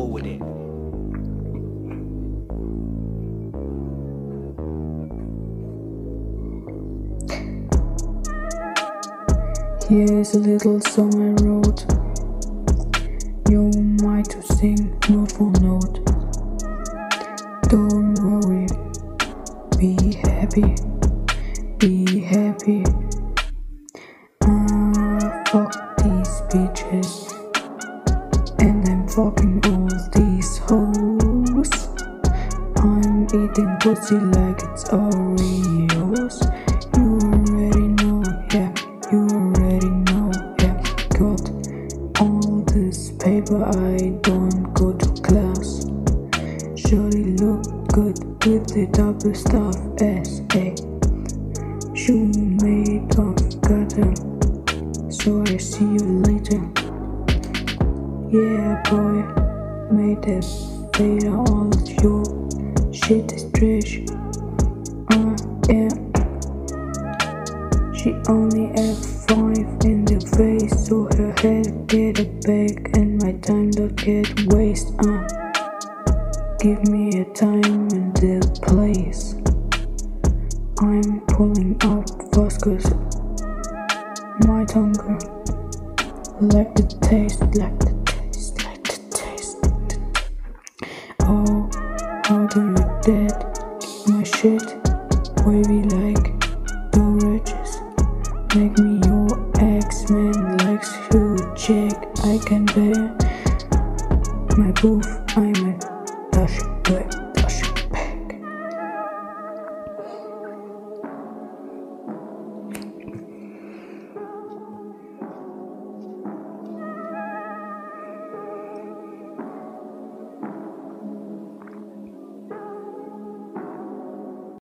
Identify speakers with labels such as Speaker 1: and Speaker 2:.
Speaker 1: with it. Here's a little song I wrote. You might to sing note for note. Don't worry, be happy, be happy. Ah, fuck these bitches. And fucking all these hoes. I'm eating pussy like it's Oreos. You already know, yeah, you already know, yeah. Got all this paper, I don't go to class. Surely look good with the double stuff S A. Shoe made of gutter, so I see you later. Yeah, boy, made it better. All your shit is trash. Uh, yeah. She only had five in the face, so her head get a back, and my time don't get waste. Uh, give me a time and the place. I'm pulling up 'cause my tongue like the taste, like do you dead? My shit, wavy like the riches. Make me your X-Men likes you check. I can bear my booth.